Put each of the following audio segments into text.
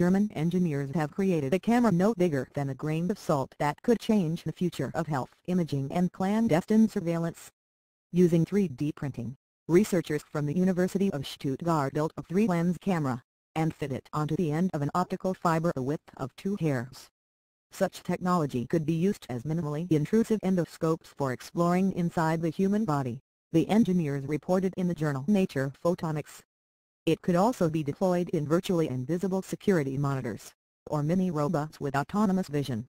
German engineers have created a camera no bigger than a grain of salt that could change the future of health imaging and clandestine surveillance. Using 3D printing, researchers from the University of Stuttgart built a three-lens camera, and fit it onto the end of an optical fiber a width of two hairs. Such technology could be used as minimally intrusive endoscopes for exploring inside the human body, the engineers reported in the journal Nature Photonics. It could also be deployed in virtually invisible security monitors, or mini-robots with autonomous vision.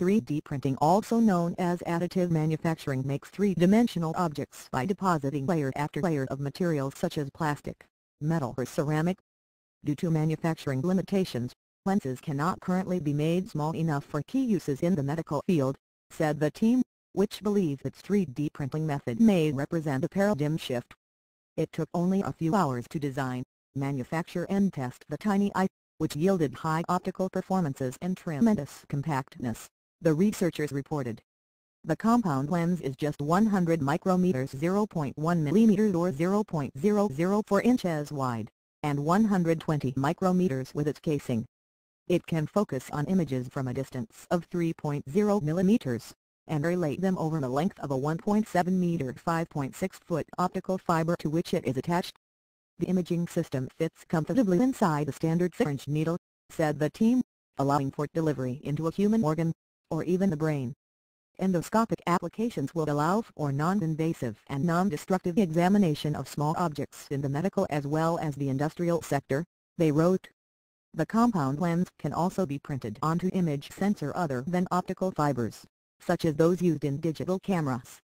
3D printing also known as additive manufacturing makes three-dimensional objects by depositing layer after layer of materials such as plastic, metal or ceramic. Due to manufacturing limitations, lenses cannot currently be made small enough for key uses in the medical field, said the team, which believe its 3D printing method may represent a paradigm shift. It took only a few hours to design, manufacture and test the tiny eye, which yielded high optical performances and tremendous compactness, the researchers reported. The compound lens is just 100 micrometers 0.1 millimeters or 0.004 inches wide, and 120 micrometers with its casing. It can focus on images from a distance of 3.0 mm, and relate them over the length of a 1.7 meter 5.6 foot optical fiber to which it is attached. The imaging system fits comfortably inside the standard syringe needle, said the team, allowing for delivery into a human organ, or even the brain. Endoscopic applications will allow for non-invasive and non-destructive examination of small objects in the medical as well as the industrial sector, they wrote. The compound lens can also be printed onto image sensor other than optical fibers, such as those used in digital cameras.